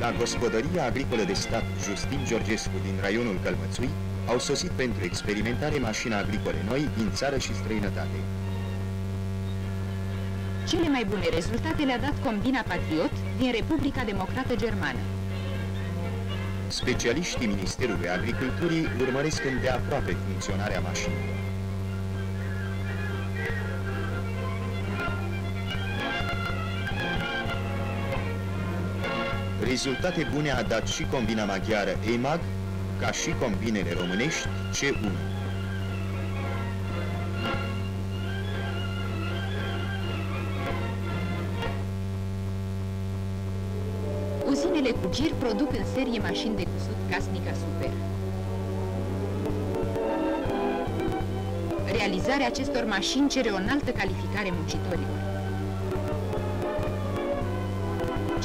La gospodăria agricolă de stat Justin Georgescu din raionul Călmățui au sosit pentru experimentare mașini agricole noi din țară și străinătate. Cele mai bune rezultate le-a dat Combina Patriot din Republica Democrată Germană. Specialiștii Ministerului Agriculturii urmăresc îndeaproape funcționarea mașinilor. Rezultate bune a dat și combina maghiară EMAG, ca și combinele românești C1. Uzinele cu gir produc în serie mașini de cusut Casnica Super. Realizarea acestor mașini cere o înaltă calificare muncitorilor.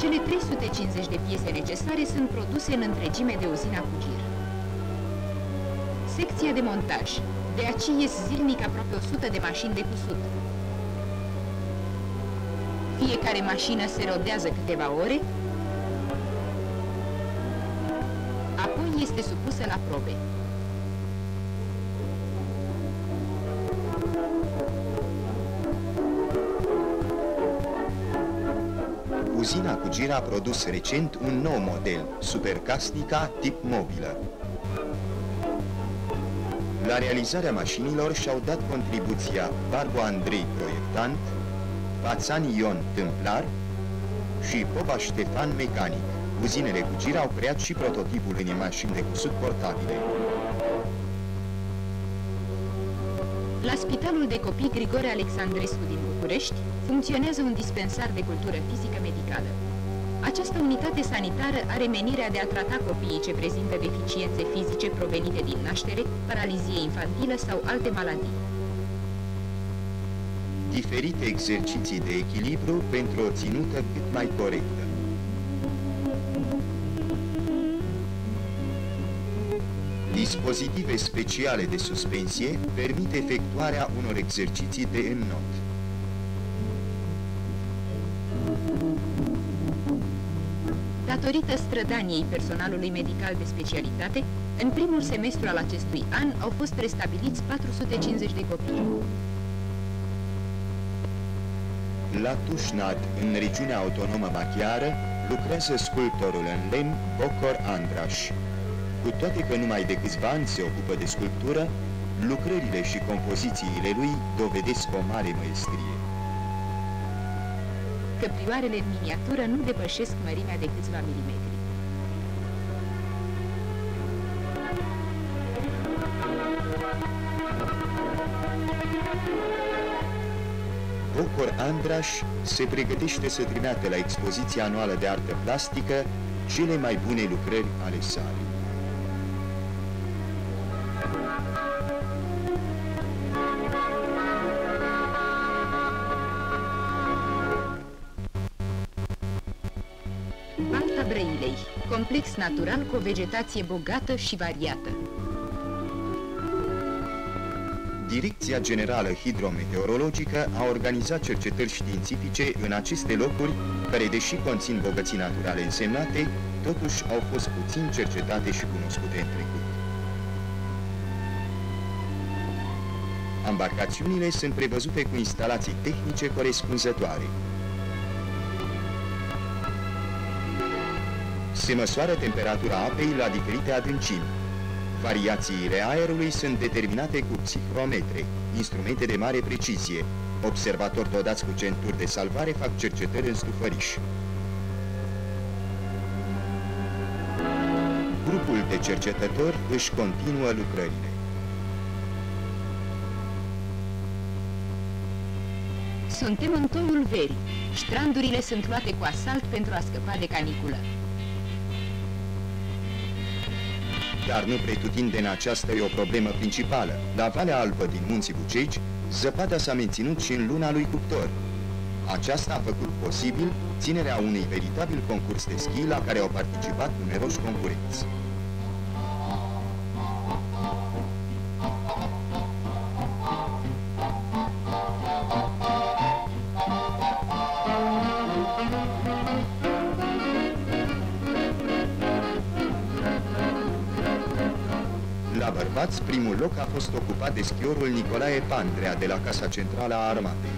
Cele 350 de piese necesare sunt produse în întregime de uzina cu gir. Secția de montaj. De aici ies zilnic aproape 100 de mașini de cusut. Fiecare mașină se rodează câteva ore, apoi este supusă la probe. Uzina cu gir a produs recent un nou model, Supercasnica tip mobilă. La realizarea mașinilor și-au dat contribuția Barbu Andrei, proiectant, Pațan Ion, tâmplar și Popa Ștefan, mecanic. Uzinele cu gir au creat și prototipul unei mașini de cusut portabile. La Spitalul de Copii Grigore Alexandrescu din București funcționează un dispensar de cultură fizică medicală. Această unitate sanitară are menirea de a trata copiii ce prezintă deficiențe fizice provenite din naștere, paralizie infantilă sau alte maladii. Diferite exerciții de echilibru pentru o ținută cât mai corectă. Dispozitive speciale de suspensie permit efectuarea unor exerciții de înnot. Datorită strădaniei personalului medical de specialitate, în primul semestru al acestui an au fost restabiliți 450 de copii. La Tușnad, în regiunea autonomă maghiară, lucrează sculptorul în lemn Bocor Andraș. Cu toate că numai de câțiva ani se ocupă de sculptură, lucrările și compozițiile lui dovedesc o mare maestrie. Căprioarele în miniatură nu depășesc mărimea de câțiva milimetri. Bocor Andraș se pregătește să trimeată la expoziția anuală de artă plastică cele mai bune lucrări ale sale. Balta Brăilei, complex natural cu o vegetație bogată și variată. Direcția Generală Hidrometeorologică a organizat cercetări științifice în aceste locuri, care, deși conțin bogății naturale însemnate, totuși au fost puțin cercetate și cunoscute în trecut. Embarcațiunile sunt prevăzute cu instalații tehnice corespunzătoare. Se măsoară temperatura apei la diferite adâncimi. Variațiile aerului sunt determinate cu psihometre, instrumente de mare precizie. Observatori dodați cu centuri de salvare fac cercetări în stufăriș. Grupul de cercetători își continuă lucrările. Suntem în toiul verii. Strandurile sunt luate cu asalt pentru a scăpa de caniculă. Dar nu pretutindeni aceasta e o problemă principală. La Valea Albă din Munții Bucegi, zăpada s-a menținut și în luna lui Cuptor. Aceasta a făcut posibil ținerea unui veritabil concurs de schi la care au participat numeroși concurenți. La bărbați, primul loc a fost ocupat de schiorul Nicolae Pandrea de la Casa Centrală a Armatei.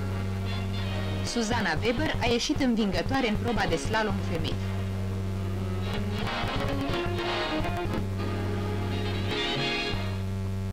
Suzana Weber a ieșit învingătoare în proba de slalom femei.